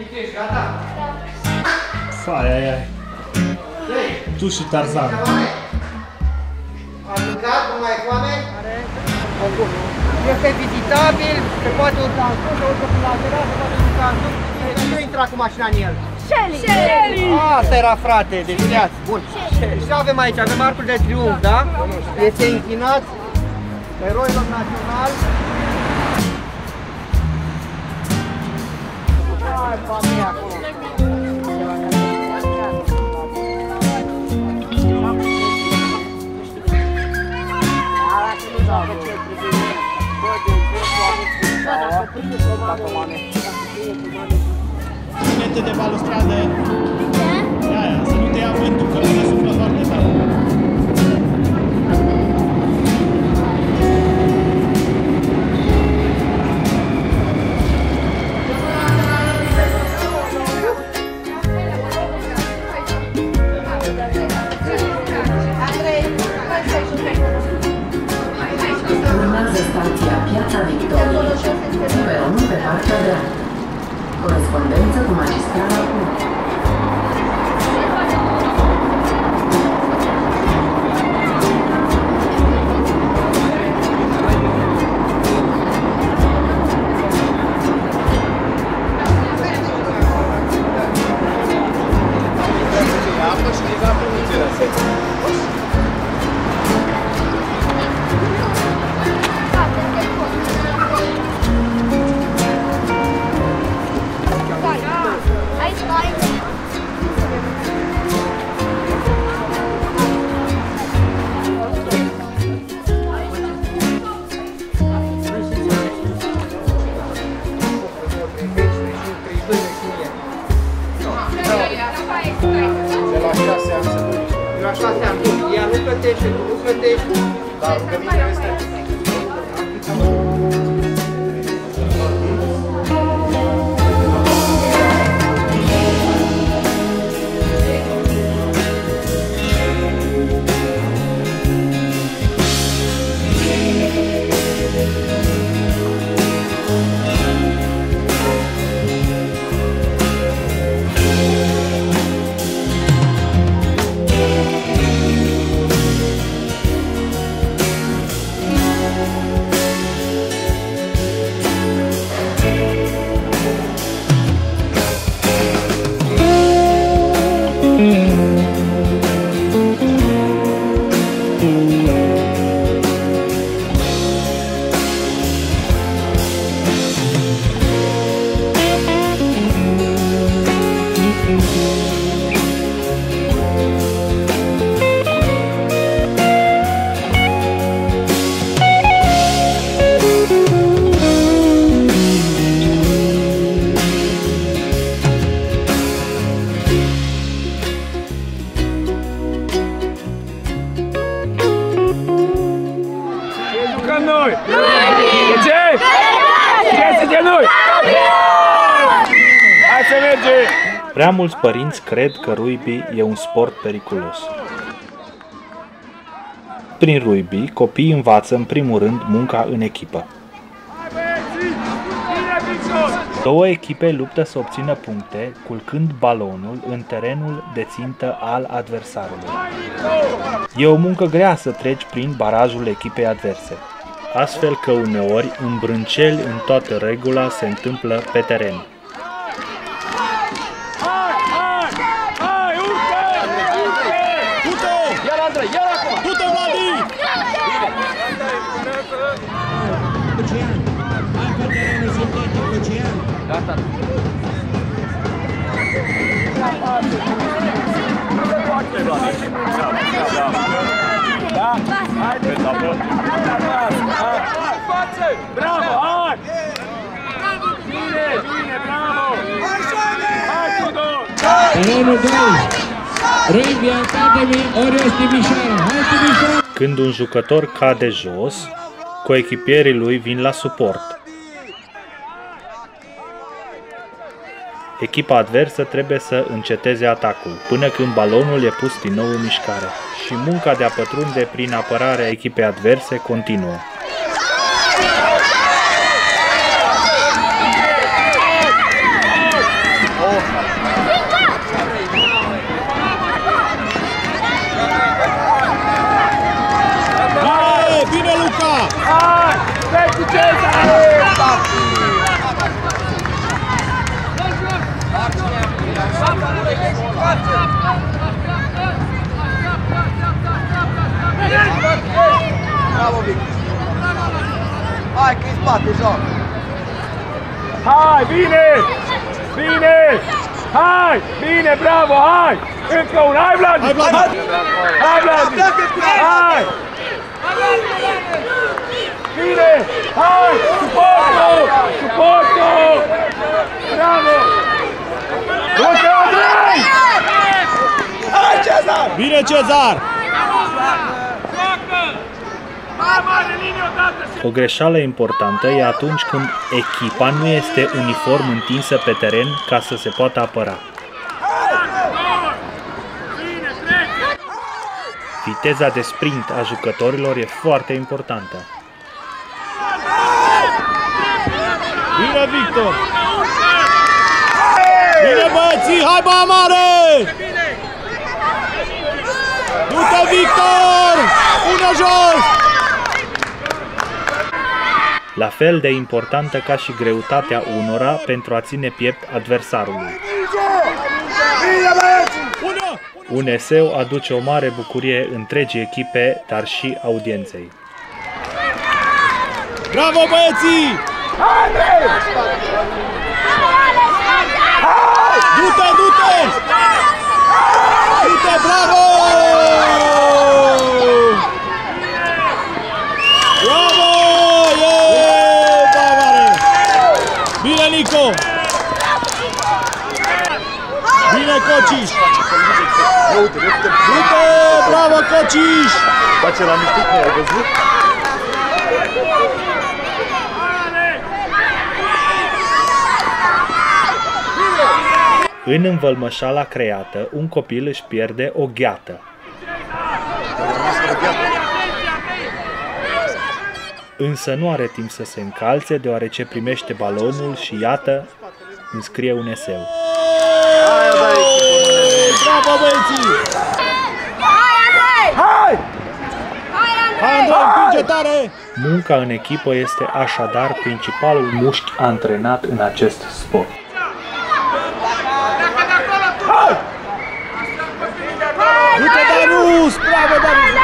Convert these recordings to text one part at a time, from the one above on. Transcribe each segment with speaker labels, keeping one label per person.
Speaker 1: Micu, ești gata?
Speaker 2: Fai, ai, ai.
Speaker 1: Trei.
Speaker 2: Tu și Tarzan.
Speaker 1: A mâncat, nu mai e foame?
Speaker 3: Este vizitabil, se poate urca în sus, se urcă până la terasă, se poate urca în sus. Nu intra cu mașina în el.
Speaker 4: Shelly!
Speaker 3: Asta era frate, deci viață. Bun. Și ce avem aici? Avem arcul de triumf, da? Este închinat eroilor naționali. Hai, familia acolo.
Speaker 2: Ține-te de balustradă. De aia, să nu te ia vântul, că le suflă foarte
Speaker 1: 你这个嘛，
Speaker 3: 你拉不动。Bun. Ea nu plătește, tu nu plătești.
Speaker 1: Dar
Speaker 2: Prea mulți părinți cred că rugby e un sport periculos. Prin rugby, copiii învață în primul rând munca în echipă. Două echipe luptă să obțină puncte, culcând balonul în terenul de țintă al adversarului. E o muncă grea să treci prin barajul echipei adverse, astfel că uneori îmbrânceli în toată regula se întâmplă pe teren.
Speaker 5: Hai, hai! Hai, urcă! Du-te! Ia-l, Andrei, ia-l acum! Du-te, Vladi! Gata. Foarte, Vladi. Bravo, bravo. Da? Haide, bravo. Față! Bravo, hai! Bine, bine, bravo! Hai, Tudor!
Speaker 6: Terenul 2, Rugby Academy, Orios Timișoara. Hai Timișoara!
Speaker 2: Când un jucător cade jos, coechipierii lui vin la suport. Echipa adversă trebuie să înceteze atacul, până când balonul e pus din nou în mișcare. Și munca de a pătrunde prin apărarea echipei adverse continuă.
Speaker 3: Bravo, Victor! Hai, că-i spate, joc!
Speaker 5: Hai, bine! Bine! Hai! Bine, bravo, hai! Încă un, hai Vlad! Hai Vlad! Hai Vlad! Hai! Bine! Hai! Suportul! Suportul! Bravo! Du-te, Andrei! Hai, Cezar!
Speaker 7: Bine, Cezar!
Speaker 2: O greșeală importantă e atunci când echipa nu este uniform întinsă pe teren ca să se poată apăra. Viteza de sprint a jucătorilor e foarte importantă.
Speaker 7: Bine, Victor! Bine, băieții! Hai, bă, mare! Du-te, Victor! Pune jos!
Speaker 2: La fel de importantă ca și greutatea unora pentru a ține piept adversarului.
Speaker 7: Pune!
Speaker 2: Un eseu aduce o mare bucurie întregii echipe, dar și audienței.
Speaker 7: Bravo, băieții! Du-te, du-te! Du-te, bravo! Bravo! Nico! Bine, Cociș! Du-te! Bravo, Cociș!
Speaker 5: Face la miștic, ai văzut?
Speaker 2: În învălmășala creată, un copil își pierde o gheată. Însă nu are timp să se încalțe deoarece primește balonul și iată, înscrie un eseu.
Speaker 7: Bravo, băieții!
Speaker 5: Hai!
Speaker 7: Hai, Andrei, împinge tare!
Speaker 2: Munca în echipă este așadar principalul mușchi antrenat în acest sport.
Speaker 7: Du-te, Darius! Bravo, Darius!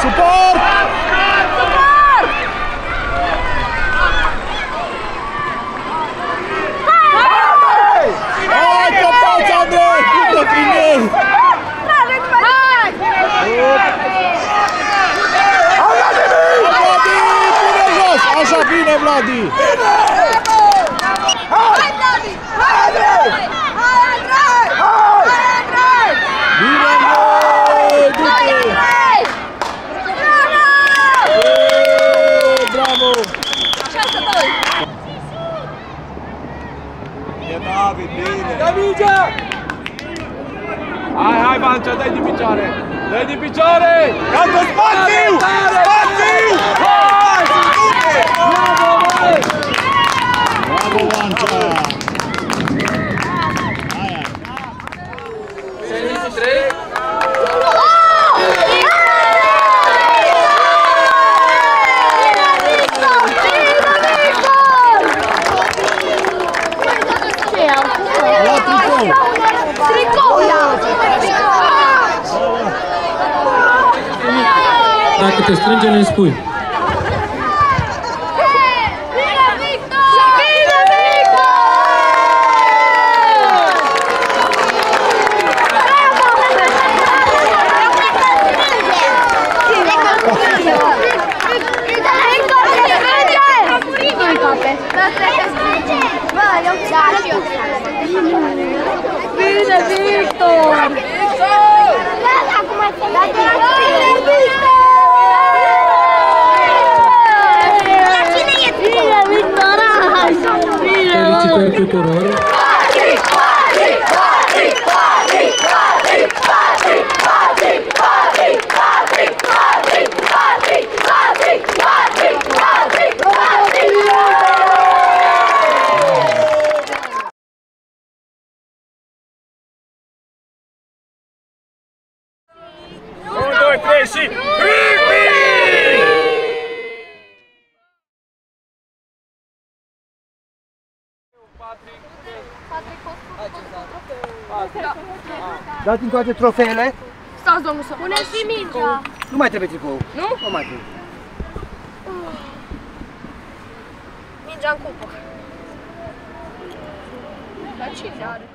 Speaker 7: Suport! Hai că poți, Andrei! Du-te prin el! Vladi, pune jos! Așa bine, Vladi! Bine, Andrei! Du-te! E, Bravo! E David, bine!
Speaker 5: Dă mingea! Hai, hai, Vancea, dai din picioare! Dai din picioare! Gata, spațiu! Spațiu!
Speaker 6: Dacă te strânge, ne spui.
Speaker 4: Bine, Victor! Gata, acum Cine
Speaker 5: superior
Speaker 3: Dați încoace trofeele.
Speaker 4: Stați, domnul, să puneți și mingea.
Speaker 3: Nu mai trebuie tricou.
Speaker 4: Nu?
Speaker 3: Nu mai trebuie.
Speaker 4: Mingea în cupă. Dar cine are?